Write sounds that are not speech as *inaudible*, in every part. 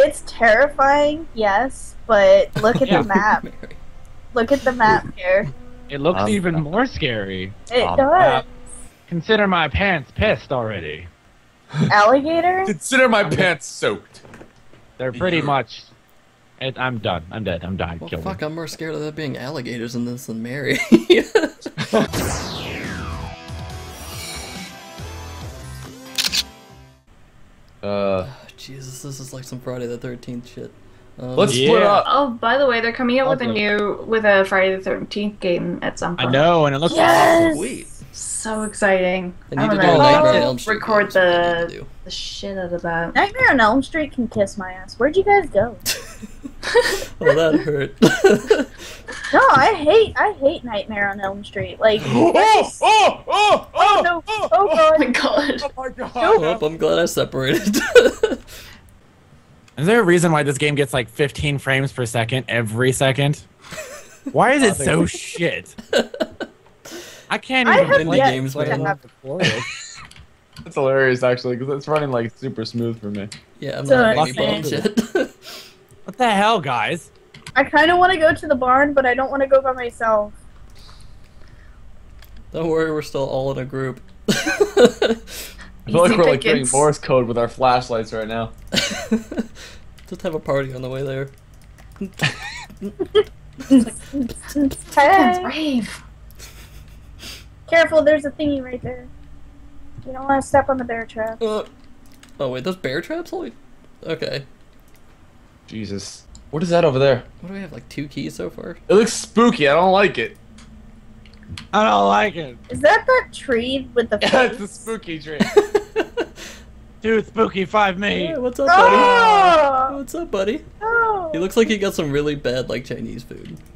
it's terrifying, yes, but look at Yeah. the map. Look at the map here. It looks Um, even more scary. It Um, does. Consider my pants pissed already. Alligator? Consider my pants soaked. They're pretty much. It, I'm done. I'm dead. I'm dying. Well, Kill fuck, me. I'm more scared of there being alligators in this than Mary. *laughs* *laughs* Jesus, this is like some Friday the 13th shit. Um, let's split up. Oh, by the way, they're coming out with a new with a Friday the Thirteenth game at some point. I know, and it looks. Yes! Sweet. So exciting! They I'm need to do gonna a like, Nightmare on Elm Street record games, what they need the the shit out of that. Nightmare on Elm Street can kiss my ass. Where'd you guys go? *laughs* *laughs* Oh, that hurt. *laughs* No, I hate I hate Nightmare on Elm Street. Like *gasps* Oh, oh, oh, oh, Oh, no. oh, Oh Oh god. my god! oh my god. oh, I'm glad I separated. Is there a reason why this game gets like 15 frames per second every second? Why is it *laughs* so shit? I can't I even have play games, to man. have- That's hilarious, actually, because it's running like super smooth for me. yeah, I'm So not having it's any bullshit. What the hell, guys? I kind of want to go to the barn, but I don't want to go by myself. Don't worry, we're still all in a group. *laughs* I feel like we're like doing. Morse code with our flashlights right now. *laughs* Just have a party on the way there. *laughs* That's brave. careful! There's a thingy right there. You don't want to step on the bear trap. Uh, oh wait, those bear traps? Holy. Okay. Jesus. What is that over there? What do we have? Like two keys so far? It looks spooky. I don't like it. I don't like it. Is that that tree with the Yeah, *laughs* it's a spooky tree. *laughs* Dude, spooky five me. Hey, what's up, buddy? Oh! What's up, buddy? Oh! He looks like he got some really bad like Chinese food. *laughs*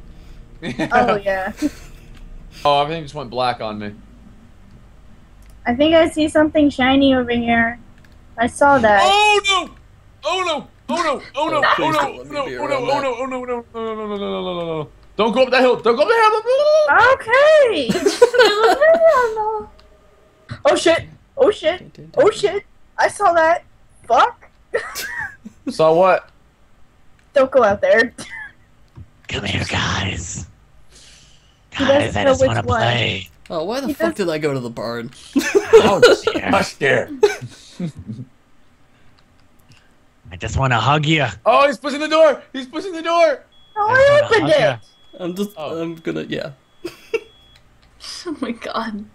Oh yeah. Oh, everything just went black on me. I think I see something shiny over here. I saw that. Oh no! Oh no! Oh no! Oh no! Oh, oh, oh no! Oh no! Oh no! Oh no! Oh No! Oh No! No! Don't go up that hill! Don't go up that hill! Okay. *laughs* oh shit! Oh shit! Oh shit! I saw that. Fuck. *laughs* saw what? Don't go out there. Come here, guys. Guys, I just want to play. Oh, why the fuck did I go to the barn? oh, dear. *laughs* Hush, dear. I just want to hug you. Oh, he's pushing the door! He's pushing the door! Oh, I opened Okay. it. I'm just, Oh. I'm gonna, yeah. *laughs* Oh my god.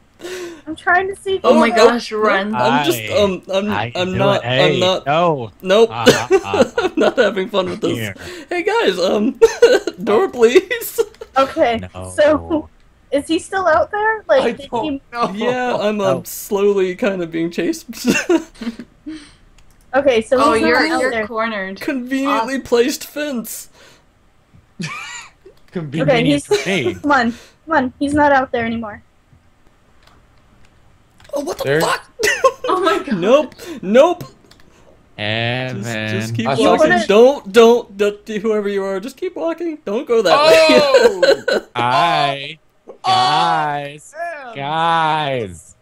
I'm trying to see. if Oh my he's- gosh, run. I'm just, um, I'm, How I'm not, Hey, I'm not, No. nope. Ah, ah, ah. *laughs* I'm not having fun with this. Here. Hey guys, um, *laughs* door please. Okay. No. So, is he still out there? Like, I don't he... know. Yeah, I'm um, No. slowly kind of being chased. Okay, so Oh, you're out you're there. cornered. Conveniently placed fence. *laughs* Convenient he's- for me. *laughs* Come on, come on. He's not out there anymore. Oh, what the There- fuck? *laughs* Oh my god. nope, nope. And Just, then just keep I walking. saw something- Don't, don't, don't, whoever you are, just keep walking. Don't go that Oh! way. Hi, oh! guys, Damn. guys,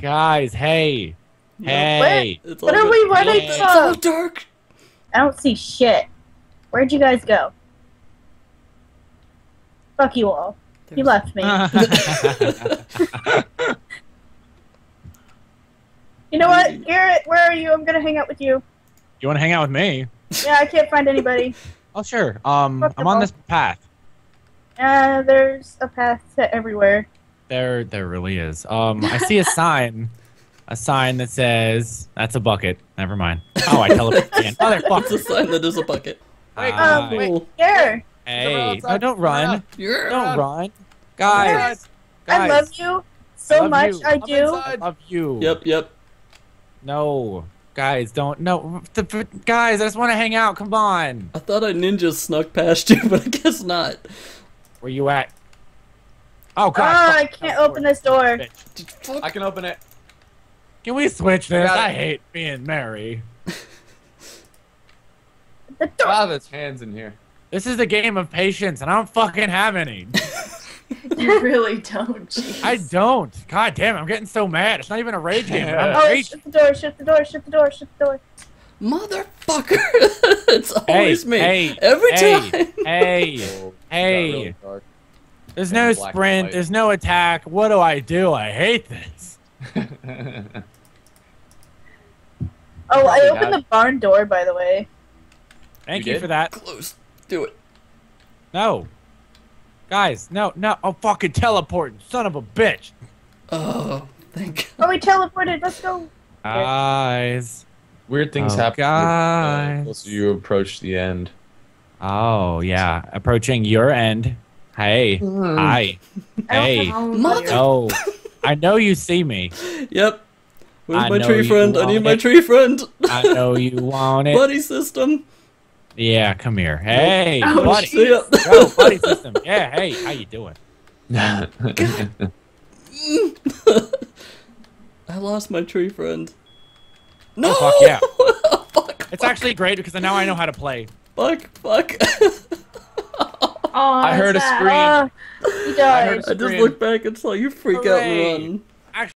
guys. Hey, hey. It's What are we running Yeah. It's all from? dark. I don't see shit. Where'd you guys go? Fuck you all. You left me. *laughs* You know what, *laughs* Garrett? Where are you? I'm gonna hang out with you. you want to hang out with me? Yeah, I can't find anybody. *laughs* Oh sure. Um, Fuck I'm on all. this path. Uh, there's a path to everywhere. There, there really is. Um, I see a sign, a sign that says that's a bucket. Never mind. Oh, I teleported again. It's *laughs* a Motherfucker. sign that is a bucket. Wait, Hi. wait. Cool. Garrett, Hey, no, don't run. Yeah. Don't run, guys. I love you so love much. you. I I'm do. inside. I love you. Yep, yep. No, guys, don't. No, the, the- guys, I just want to hang out. Come on. I thought I ninja snuck past you, *laughs* but I guess not. Where you at? Oh God. Ah. I can't open this door. I can open it. Can we switch this? got. I hate being Mary. The door. Wow, there's hands in here. This is a game of patience, and I don't fucking have any. *laughs* You really don't. Jeez. I don't. God damn, it, I'm getting so mad. It's not even a rage game. but I'm *laughs* Oh, raging. shut the door, shut the door, shut the door, shut the door. Motherfucker! *laughs* It's always Hey, me. hey, Every hey, time. Hey, Oh, it Hey. really there's And no sprint, there's no attack. What do I do? I hate this. Oh, I opened not. the barn door, by the way. Thank You you, for that. Close. Do it. No. Guys, no, no. Oh, fucking teleporting, son of a bitch. Oh, thank God. Oh, we teleported. Let's go. Guys. Weird things Oh, happen uh, guys. once you approach the end. Oh, yeah. Approaching your end. Hey. Mm. Hi. I don't Hey. Mother- Oh. I know you see me. *laughs* Yep. Where's I my tree friend? I want need my it. tree friend. I know you *laughs* want it. Buddy system. Yeah, come here. Hey, Oh, buddy. See ya. Yo, buddy system. Yeah, hey, how you doing? *laughs* I lost my tree friend. Oh, no! Oh, fuck yeah. *laughs* fuck. It's fuck, actually great because now I know how to play. Fuck. Fuck. Aw, I heard a sad. scream. He died. heard a I just Scream. looked back and saw you freak out Hooray. and run.